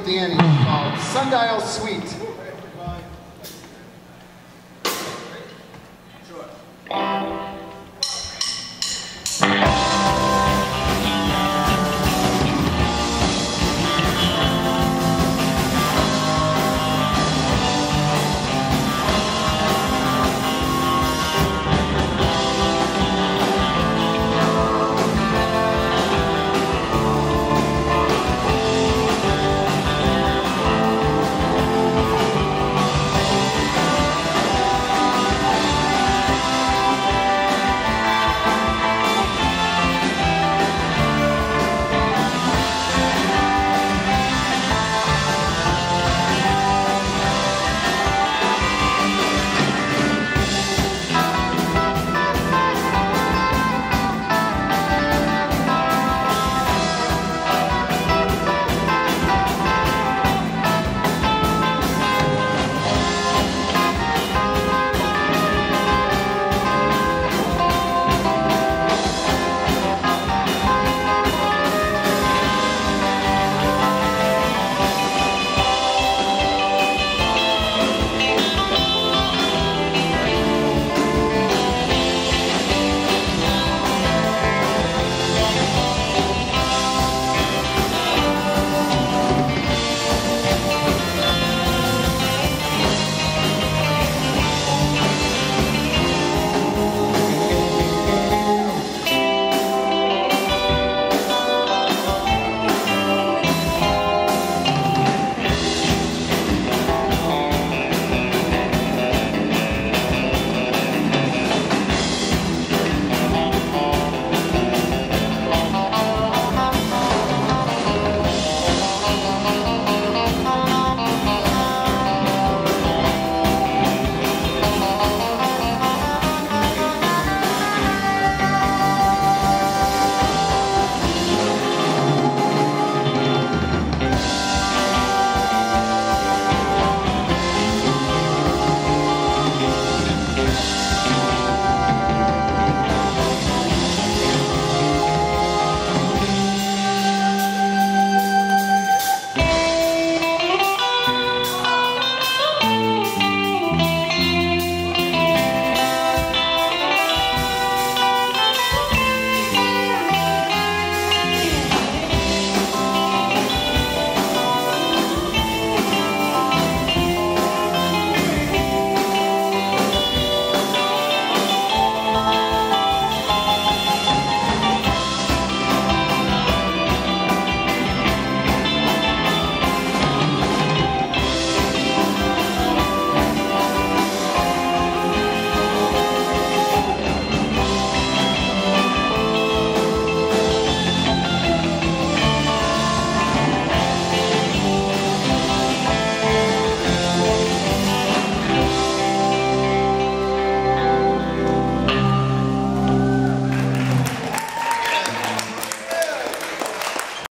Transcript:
Danny called Sundial Suite.